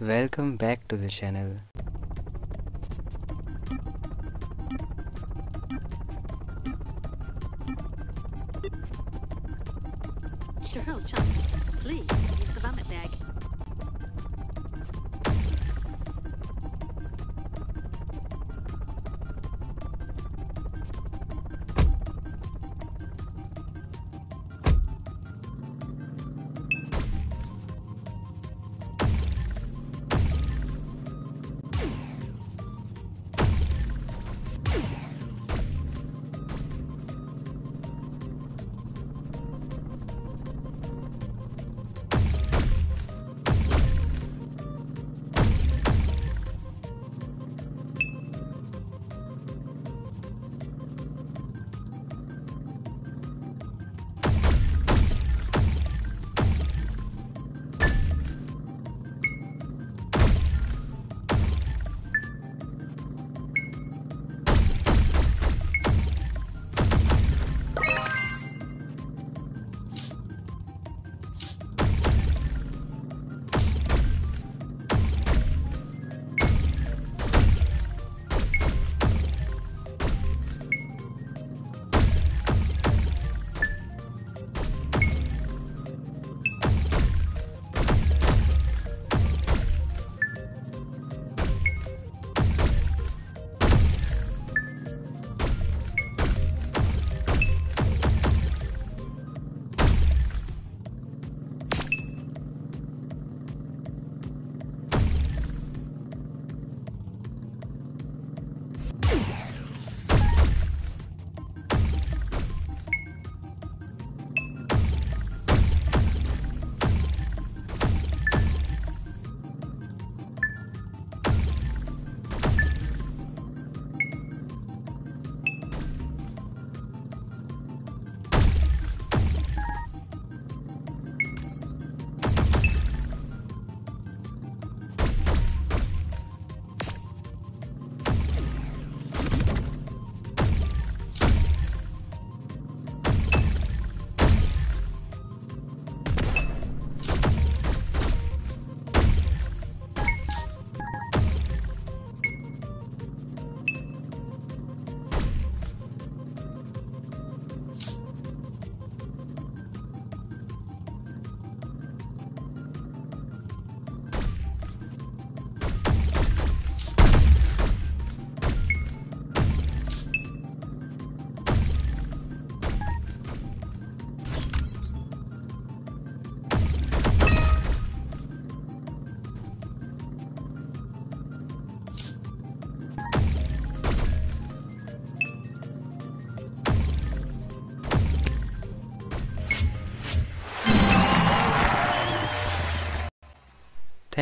Welcome back to the channel. Girl, chums, please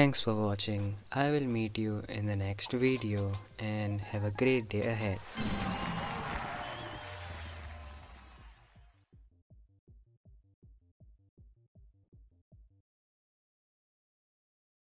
Thanks for watching. I will meet you in the next video and have a great day ahead.